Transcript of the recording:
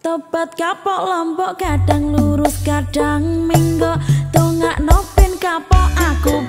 Tobat kapok lombok kadang lurus kadang minggo tongak nopin kapok aku